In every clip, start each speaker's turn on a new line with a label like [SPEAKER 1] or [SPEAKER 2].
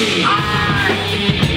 [SPEAKER 1] to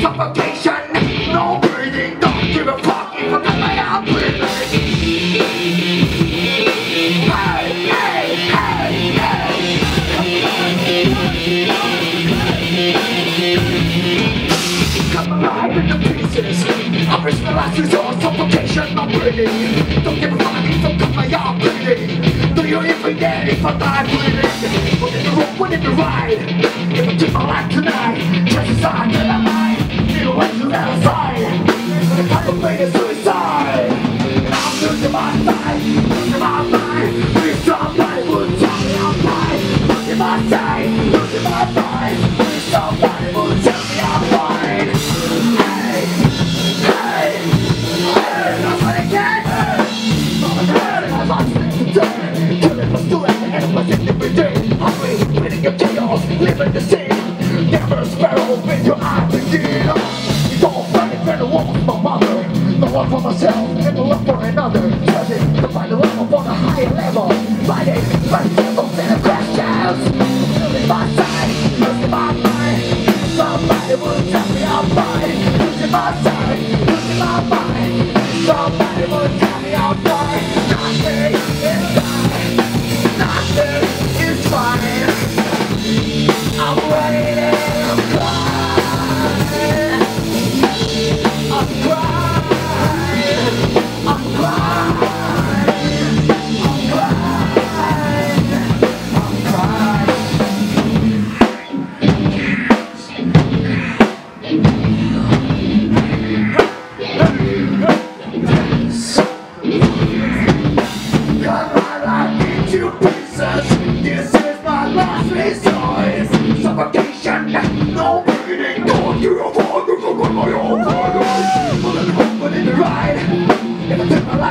[SPEAKER 1] Suffocation, no breathing, don't give a fuck if I got my out breathing Hey, hey, hey, hey. Come alive into pieces. I risk my last resort, suffocation, no breathing. Don't give a fuck if I got my out breathing Do you even care if I die breathing? What in the wrong, what in the ride. If I take my life tonight, chances are that I might outside. I'm losing my sight, losing my love for myself and the love for another. Searching to find the love upon a higher level. Oh, Fighting, my devils and the crash outs Losing my sight, losing my mind. Somebody would tell me I'm fine. Losing my sight, losing my mind. Somebody would tell me I'm fine. Nothing is fine, nothing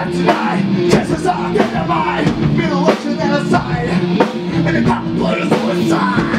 [SPEAKER 1] not tonight. Chances are getting mine Middle ocean and aside And the top blood is suicide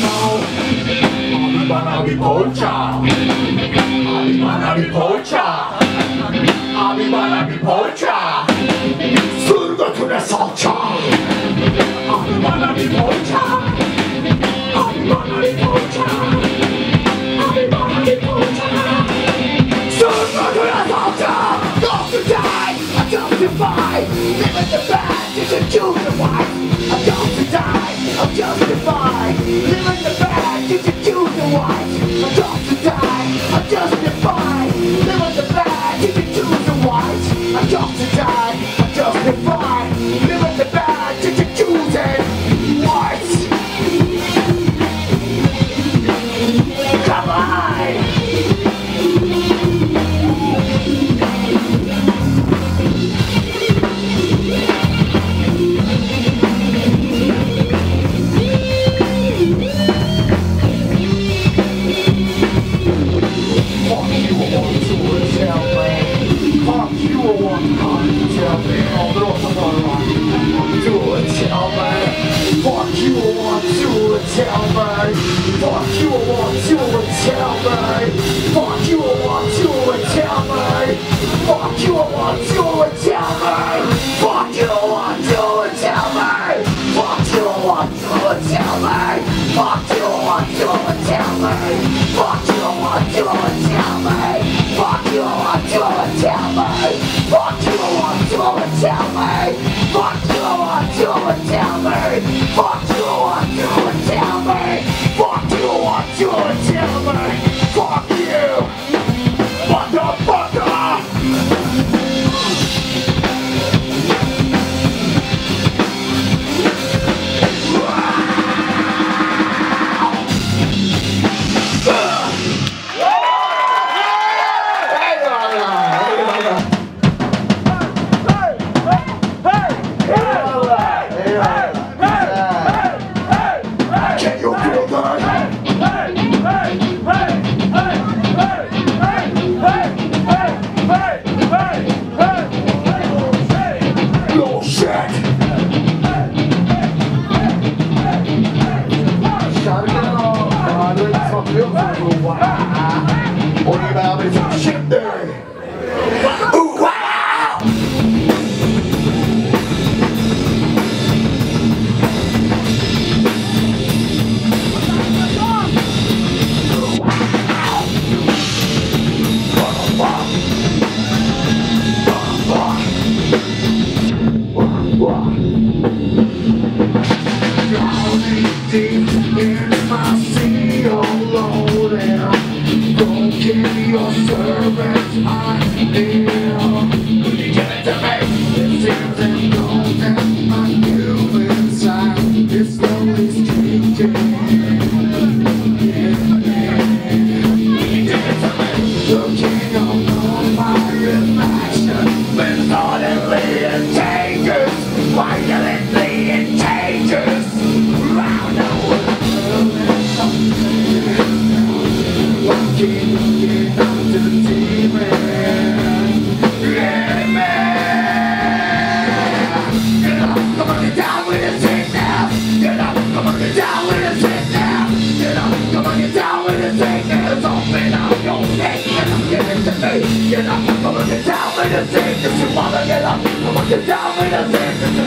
[SPEAKER 1] Habibana Bipocha Habibana Bipocha Habibana Bipocha Surga to the Salcha Habibana Bipocha Habibana Bipocha Habibana Bipocha Surga to the Salcha Lost die, I don't defy Live in the bad, you choose the wife I don't Oh, bara to tell me. Fuck you, I want to tell me. Fuck you, I want to tell me. Fuck you, I want to tell me. Fuck you, I want to Only about me, shit there.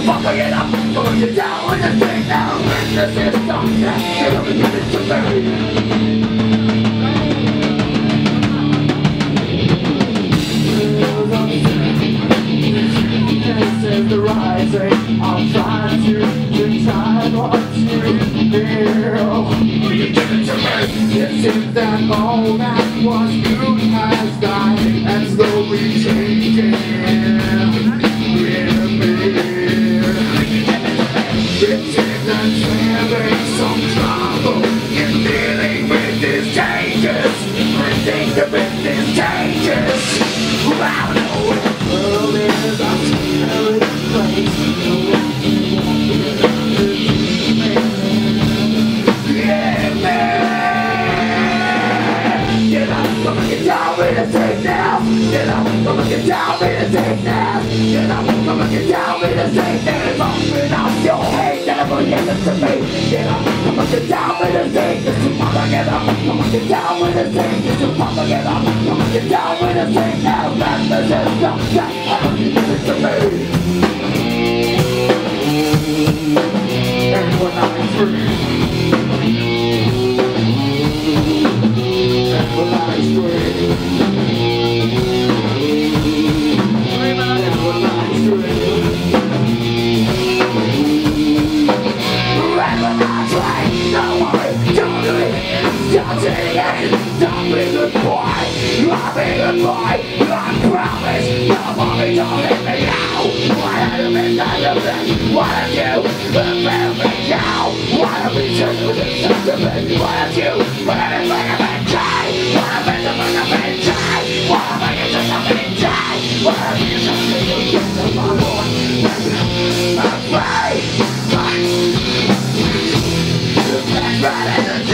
[SPEAKER 1] fucking it up, pulling you down with this thing now. This is darkness, you're looking at it to bury. The rising, I'll try to, to try what you feel. Will you give it to me? It seems that all that was good has died, and slowly changing. Seems that having some trouble in dealing with these changes, these changes. Wow, no, with a thing is to propaganda No one can down with a thing is to propaganda No one can down with a thing How the this is not that happening to me And when I'm free And when I'm free Nobody don't let me out. Why have you been done to me? What have you been me now? What have you done to me? What have you What have you been me die? What have you been me die? What have you done to me die? What have you done to me? Get to my boy. I'm afraid. I'm ready to die.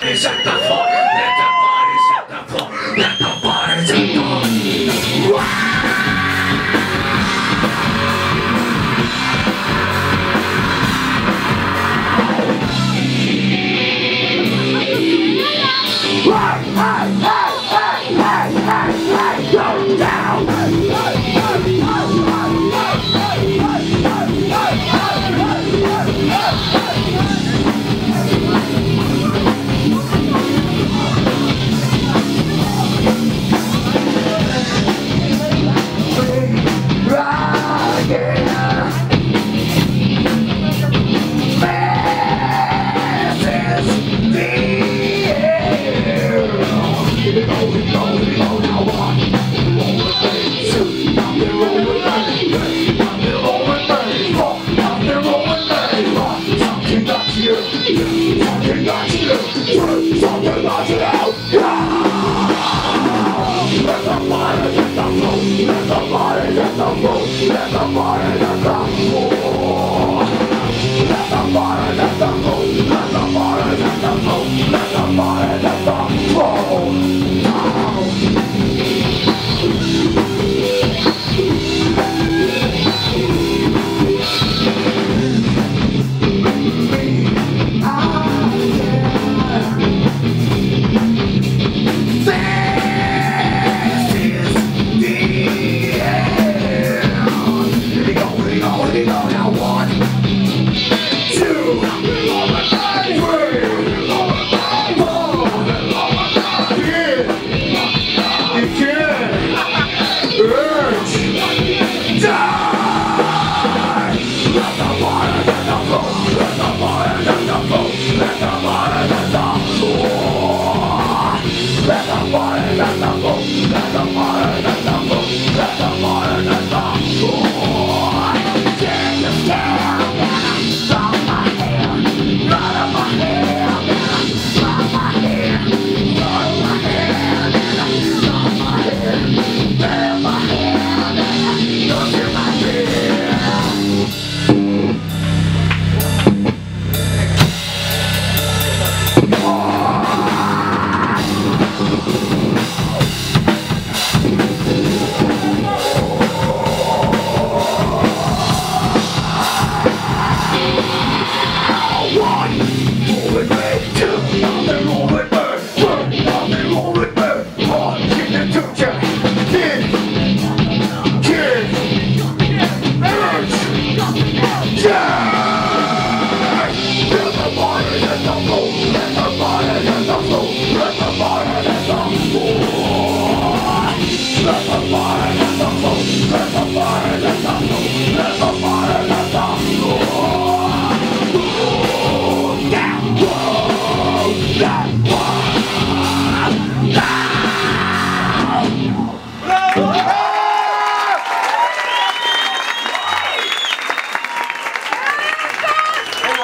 [SPEAKER 1] Set the floor, let the body set the floor, let the floor. Hey, hey, hey, hey, hey, hey, hey, go down.